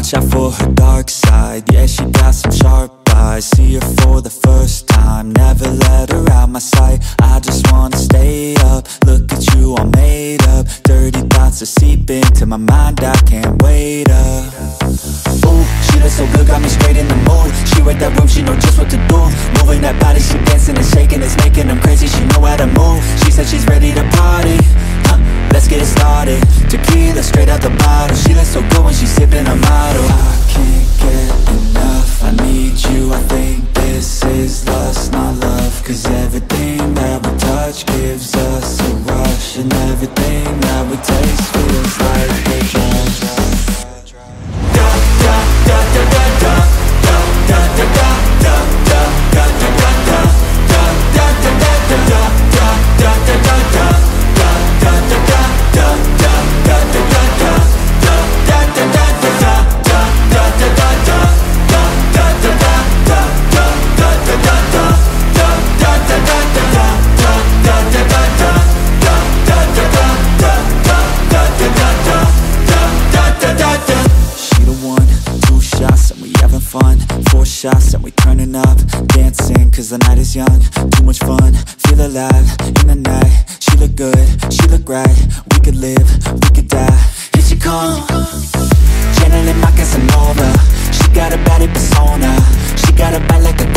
Watch out for her dark side. Yeah, she got some sharp eyes. See her for the first time. Never let her out my sight. I just wanna stay up. Look at you all made up. Dirty thoughts are seeping to my mind. I can't wait up. Ooh, she looks so good. Got me straight in the mood. She read that room, she know just what to do. Moving that body, she dancing and shaking. It's making them crazy, she know how to move. She said she's ready to party. Let's get it started. Tequila straight out the bottle. She looks so good when she's sipping a model Cause everything that we touch gives us a rush And everything that we taste shots and we turning up. Dancing cause the night is young. Too much fun, feel alive In the night, she look good, she look right. We could live, we could die. Here she come. Channeling my Casanova She got a body persona. She got a bite like a